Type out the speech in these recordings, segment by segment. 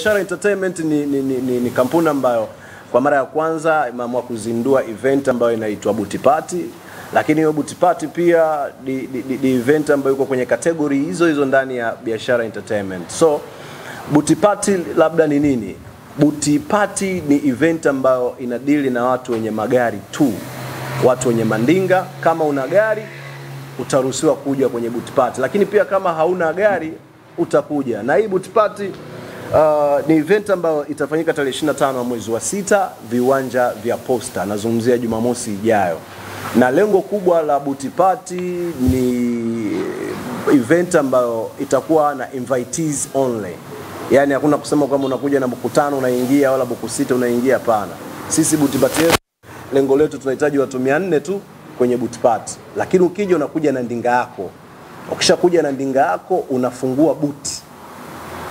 Biashara Entertainment ni, ni, ni, ni, ni kampuni ambayo kwa mara ya kwanza imeamua kuzindua event ambayo inaitwa Buti Party, lakini hiyo Buti Party pia ni, ni, ni, event ambayo iko kwenye kategori hizo hizo ndani ya Biashara Entertainment. So Buti Party labda ni nini? Buti Party ni event ambayo inadili na watu wenye magari tu, watu wenye mandinga. Kama una gari utaruhusiwa kuja kwenye Buti Party, lakini pia kama hauna gari utakuja. Na hii Buti Party uh, ni event ambayo itafanyika tarehe 25 mwezi wa sita viwanja vya Posta, nazungumzia Jumamosi ijayo, na lengo kubwa la Booty Party ni event ambayo itakuwa na invitees only, yaani hakuna kusema kwamba unakuja na buku tano unaingia wala buku sita unaingia. Hapana, sisi Booty Party yetu lengo letu tunahitaji watu 400 tu kwenye Booty Party, lakini ukija unakuja na ndinga yako. Ukishakuja na ndinga yako unafungua buti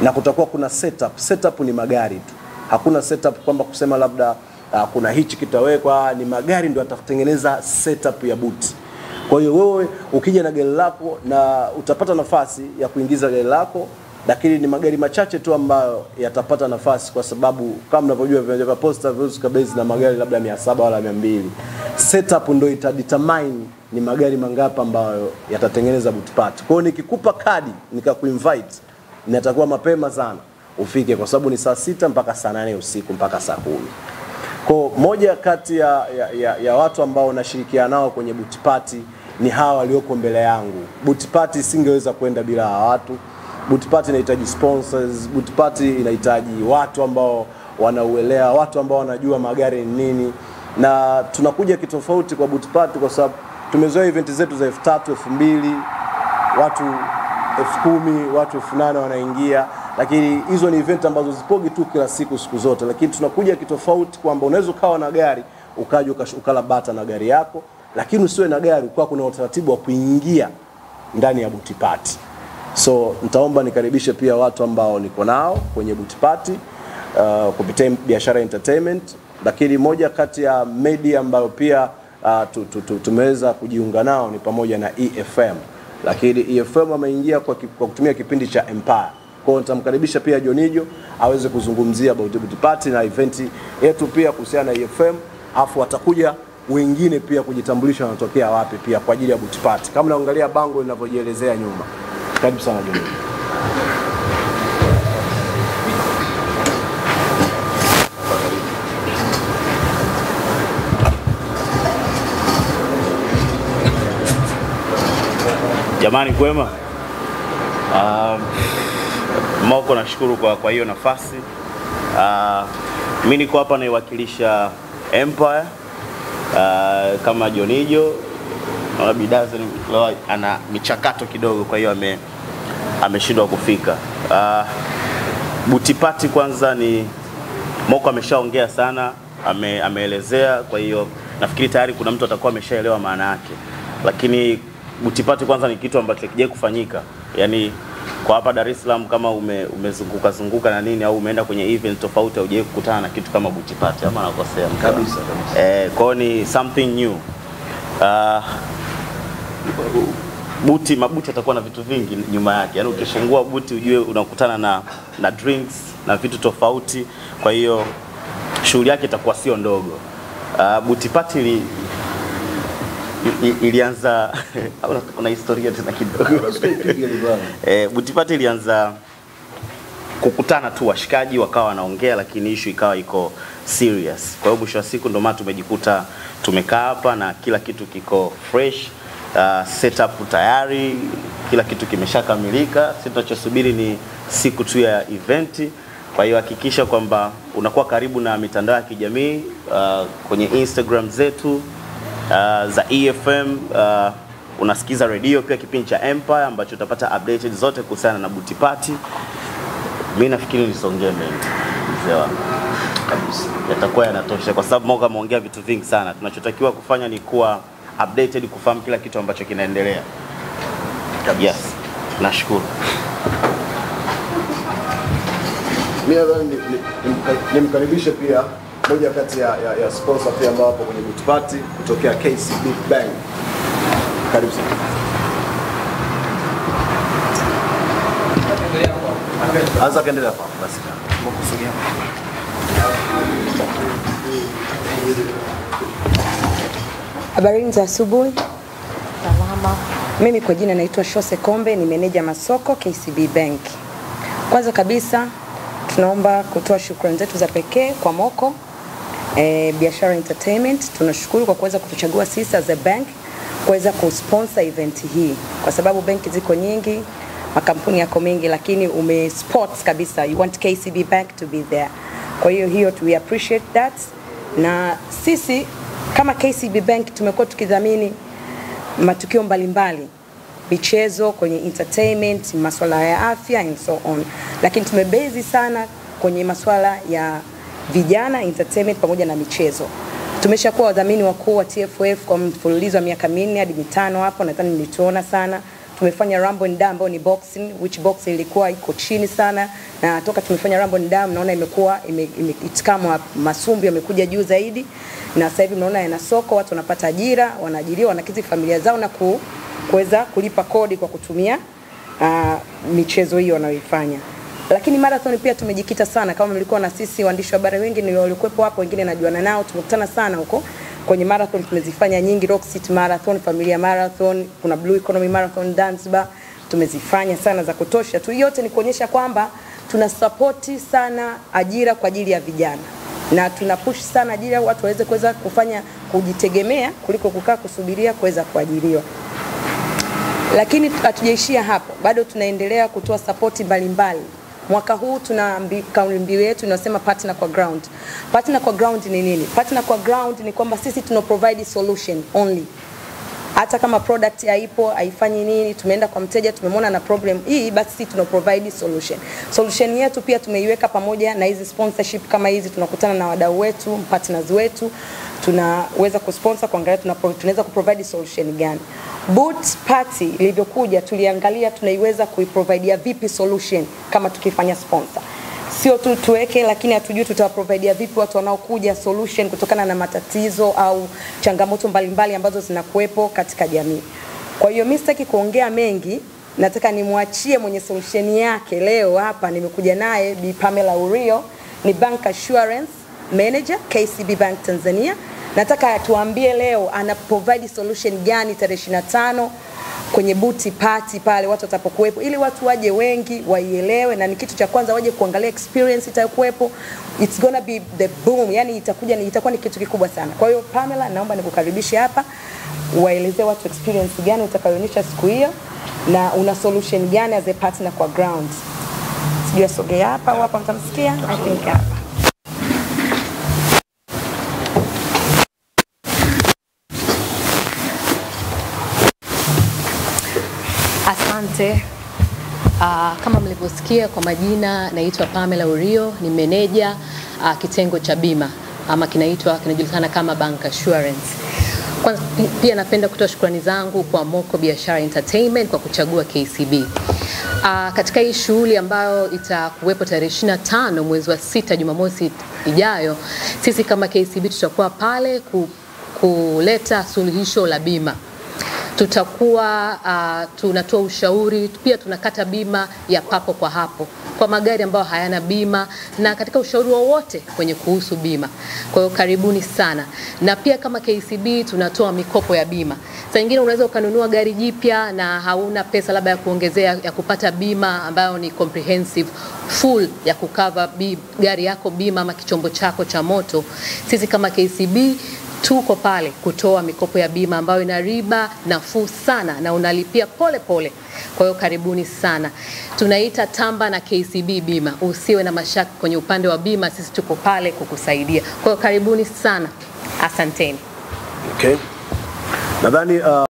na kutakuwa kuna setup. Setup ni magari tu, hakuna setup kwamba kusema labda uh, kuna hichi kitawekwa, ni magari ndio atatengeneza setup ya buti. Kwa hiyo wewe ukija na gari lako na utapata nafasi ya kuingiza gari lako, lakini ni magari machache tu ambayo yatapata nafasi, kwa sababu kama mnavyojua viwanja vya Posta viwezi kabezi na magari labda 700 wala 200. Setup ndio itadetermine ni magari mangapi ambayo yatatengeneza boot part. Kwa hiyo nikikupa kadi nikakuinvite natakuwa mapema sana ufike, kwa sababu ni saa sita mpaka saa nane usiku mpaka saa kumi. Kwa moja kati ya, ya, ya, ya watu ambao nashirikiana nao kwenye butipati ni hawa walioko mbele yangu. Butipati singeweza kwenda bila hawa watu. Buti Party inahitaji sponsors. buti Party inahitaji watu ambao wanauelewa, watu ambao wanajua magari ni nini, na tunakuja kitofauti kwa buti Party kwa sababu tumezoea event zetu za elfu tatu elfu mbili watu elfu kumi watu elfu nane wanaingia, lakini hizo ni event ambazo zipogi tu kila siku siku zote, lakini tunakuja kitofauti kwamba unaweza ukawa na gari ukaja ukalabata na gari yako, lakini usiwe na gari ukawa kuna utaratibu wa kuingia ndani ya butipati. So nitaomba nikaribishe pia watu ambao niko nao kwenye butipati uh, kupitia Biashara Entertainment, lakini moja kati ya media ambayo pia uh, tu, tu, tu, tumeweza kujiunga nao ni pamoja na EFM lakini EFM ameingia kwa, kwa kutumia kipindi cha Empire. Kwa hiyo nitamkaribisha pia Jonijo aweze kuzungumzia about the Party na event yetu pia kuhusiana na EFM, afu watakuja wengine pia kujitambulisha wanatokea wapi pia kwa ajili ya Booty Party, kama naangalia bango linavyojielezea nyuma. Karibu sana Jonijo. Jamani, kwema. Uh, Moko, nashukuru kwa, kwa hiyo nafasi. Uh, mi niko hapa naiwakilisha Empire uh, kama Jonijo. Naona Bidaza ana michakato kidogo, kwa hiyo ame ameshindwa kufika. Uh, Butipati kwanza ni Moko ameshaongea sana, ame, ameelezea, kwa hiyo nafikiri tayari kuna mtu atakuwa ameshaelewa maana yake, lakini Booty Party kwanza ni kitu ambacho kije kufanyika, yaani kwa hapa Dar es Salaam kama ume, umezunguka zunguka na nini au umeenda kwenye event tofauti haujawahi kukutana na kitu kama butipati Party, ama nakosea? Kabisa, kabisa. Eh, kwa ni something new. Uh, buti mabuti atakuwa na vitu vingi nyuma yake, yaani ukifungua buti ujue unakutana na, na drinks na vitu tofauti, kwa hiyo shughuli yake itakuwa sio ndogo. Uh, butipati Party ilianza una kuna historia tena kidogo eh, Butipati ilianza kukutana tu washikaji wakawa wanaongea, lakini issue ikawa iko serious. Kwa hiyo mwisho wa siku ndio maana tumejikuta tumekaa hapa na kila kitu kiko fresh. Uh, setup tayari, kila kitu kimeshakamilika. Sisi tunachosubiri ni siku tu ya event. Kwa hiyo hakikisha kwamba unakuwa karibu na mitandao ya kijamii uh, kwenye Instagram zetu uh, za EFM uh, unasikiza redio pia kipindi cha Empire ambacho utapata updated zote kuhusiana na Buti Party. Mi nafikiri nisongee mengi mzee wangu kabisa, yatakuwa yanatosha kwa sababu Moga ameongea vitu vingi sana. Tunachotakiwa kufanya ni kuwa updated, kufahamu kila kitu ambacho kinaendelea. Yes, nashukuru. Mimi nimkaribishe pia moja kati ya, ya, ya sponsor pia ambao wapo kwenye Good Party kutokea KCB Bank. Karibu sana. Anza kaendelea kwa basi. Habari za asubuhi. Salama. Mimi kwa jina naitwa Shose Kombe, ni meneja masoko KCB Bank. Kwanza kabisa tunaomba kutoa shukrani zetu za pekee kwa Moko e, Biashara Entertainment. Tunashukuru kwa kuweza kutuchagua sisi as a bank kuweza kusponsor event hii, kwa sababu benki ziko nyingi, makampuni yako mengi, lakini ume sports kabisa, you want KCB Bank to be there. Kwa hiyo hiyo we appreciate that, na sisi kama KCB Bank tumekuwa tukidhamini matukio mbalimbali michezo kwenye entertainment, masuala ya afya and so on, lakini tumebezi sana kwenye masuala ya vijana entertainment pamoja na michezo. Tumeshakuwa wadhamini wakuu wa TFF kwa mfululizo wa miaka minne hadi mitano hapo, nadhani mlituona sana. Tumefanya Rambo and Dam ambayo ni boxing, which boxing ilikuwa iko chini sana, na toka tumefanya Rambo and Dam naona imekuwa ime, ime, it's come up, masumbi yamekuja juu zaidi, na sasa hivi mnaona yana soko, watu wanapata ajira, wanaajiriwa, wanakizi familia zao na ku, kuweza kulipa kodi kwa kutumia uh, michezo hiyo wanayoifanya. Lakini marathon pia tumejikita sana, kama mlikuwa na sisi waandishi wa habari wengi niliokuwepo hapo, wengine najuana nao, tumekutana sana huko kwenye marathon. Tumezifanya nyingi, Rock City Marathon, Familia Marathon, kuna Blue Economy Marathon, Zanzibar, tumezifanya sana za kutosha tu. Yote ni kuonyesha kwamba tuna support sana ajira kwa ajili ya vijana na tuna push sana ajira, watu waweze kuweza kufanya kujitegemea kuliko kukaa kusubiria kuweza kuajiriwa lakini hatujaishia hapo, bado tunaendelea kutoa sapoti mbalimbali. Mwaka huu tuna kauli mbiu yetu inasema partner kwa ground. Partner kwa ground ni nini? Partner kwa ground ni kwamba sisi tuna provide solution only. Hata kama product haipo haifanyi nini, tumeenda kwa mteja tumemwona na problem hii, basi sisi tuna provide solution. Solution yetu pia tumeiweka pamoja na hizi sponsorship kama hizi, tunakutana na wadau wetu, partners wetu, tunaweza kusponsor kuangalia tuna, tunaweza kuprovide solution gani. Boot party ilivyokuja, tuliangalia tunaiweza kuiprovidea vipi solution kama tukifanya sponsor sio tu tuweke, lakini hatujui tutawaprovidea vipi watu wanaokuja solution kutokana na matatizo au changamoto mbalimbali ambazo zinakuwepo katika jamii. Kwa hiyo mimi sitaki kuongea mengi, nataka nimwachie mwenye solution yake. Leo hapa nimekuja naye Bi Pamela Urio, ni Bank Assurance Manager KCB Bank Tanzania. Nataka atuambie leo ana provide solution gani tarehe 25 kwenye buti pati pale watu watapokuwepo, ili watu waje wengi waielewe, na ni kitu cha kwanza waje kuangalia experience itakuwepo. It's gonna be the boom, yani itakuja ni itakuwa ni kitu kikubwa sana. Kwa hiyo Pamela, naomba nikukaribishe hapa waelezee watu experience gani utakayoonyesha siku hiyo na una solution gani as a partner kwa ground. Sijui asogea hapa au hapa, mtamsikia I think hapa. Asante. Uh, kama mlivyosikia kwa majina, naitwa Pamela Urio, ni meneja uh, kitengo cha bima ama kinaitwa kinajulikana kama Bank Assurance. Kwanza pia napenda kutoa shukrani zangu kwa Moko Biashara Entertainment kwa kuchagua KCB. Uh, katika hii shughuli ambayo itakuwepo tarehe 25 mwezi wa sita Jumamosi ijayo, sisi kama KCB tutakuwa pale ku, kuleta suluhisho la bima tutakuwa uh, tunatoa ushauri pia tunakata bima ya papo kwa hapo kwa magari ambayo hayana bima na katika ushauri wowote kwenye kuhusu bima. Kwa hiyo karibuni sana, na pia kama KCB tunatoa mikopo ya bima. Saa nyingine unaweza ukanunua gari jipya na hauna pesa labda ya kuongezea ya kupata bima ambayo ni comprehensive full ya kukava gari yako bima ama kichombo chako cha moto. Sisi kama KCB tuko pale kutoa mikopo ya bima ambayo ina riba nafuu sana na unalipia pole pole. Kwa hiyo karibuni sana, tunaita tamba na KCB bima. Usiwe na mashaka kwenye upande wa bima, sisi tuko pale kukusaidia. Kwa hiyo karibuni sana, asanteni. Okay. Nadhani uh,